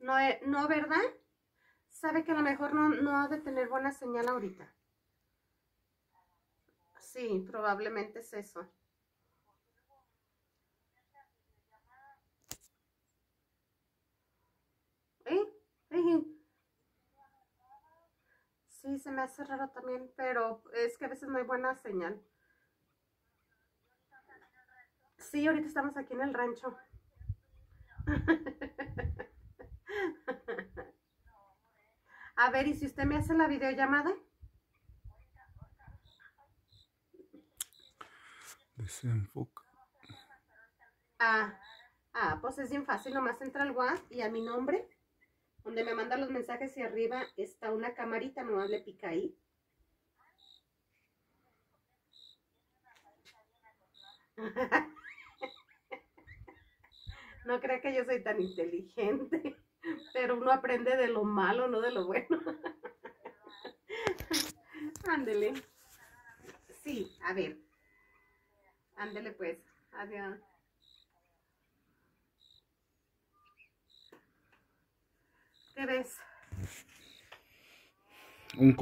No, he- no, ¿verdad? Sabe que a lo mejor no, no ha de tener buena señal ahorita. Sí, probablemente es eso. ¿Eh? ¿Eh? Sí, se me hace raro también, pero es que a veces no hay buena señal. Sí, ahorita estamos aquí en el rancho. A ver, ¿y si usted me hace la videollamada? Desenfoca. Ah, ah, pues es bien fácil, nomás entra al WhatsApp y a mi nombre, donde me manda los mensajes y arriba está una camarita, nomás le pica ahí. No crea que yo soy tan inteligente, pero uno aprende de lo malo, no de lo bueno. Ándele. Sí, a ver. Ándele pues. Adiós. ¿Qué ves? Un